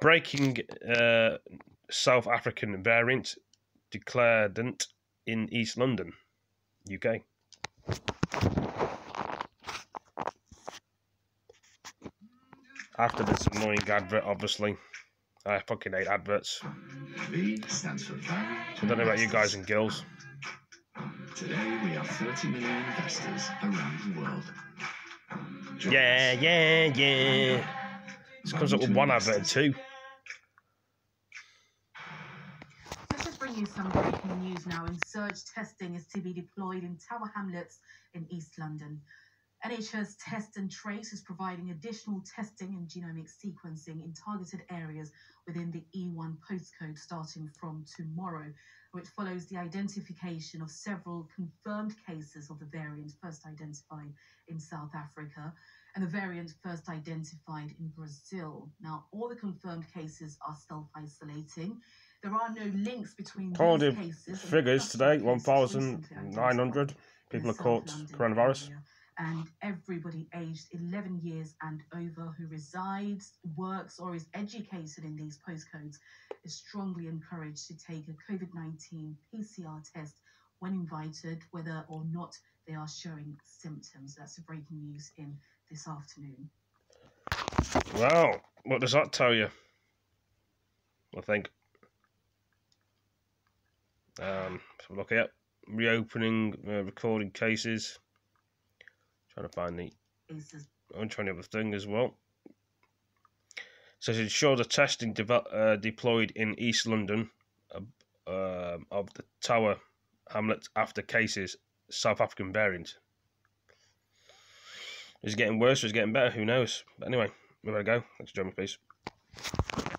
breaking uh, South African variant declared in East London, UK. After this annoying advert, obviously. I fucking hate adverts. V stands for I don't know about you guys and girls. Today we have 30 million investors around the world. Join Yeah, yeah, yeah. This comes up with one advert and two. Bring you some breaking news now. In surge testing is to be deployed in Tower Hamlets in East London. NHS Test and Trace is providing additional testing and genomic sequencing in targeted areas within the E1 postcode starting from tomorrow, which follows the identification of several confirmed cases of the variant first identified in South Africa and the variant first identified in Brazil. Now, all the confirmed cases are self isolating. There are no links between According these to cases. figures today, 1,900 people are caught coronavirus. And everybody aged 11 years and over who resides, works, or is educated in these postcodes is strongly encouraged to take a COVID 19 PCR test when invited, whether or not they are showing symptoms. That's the breaking news in this afternoon. Well, what does that tell you? I think. Um, so look at reopening uh, recording cases. Trying to find the I'm trying to have a thing as well. So to ensure the testing devel- uh, deployed in East London uh, um of the Tower Hamlet after cases South African variant. Is it getting worse or is it getting better? Who knows? But anyway, we better go. Thanks for joining me, please.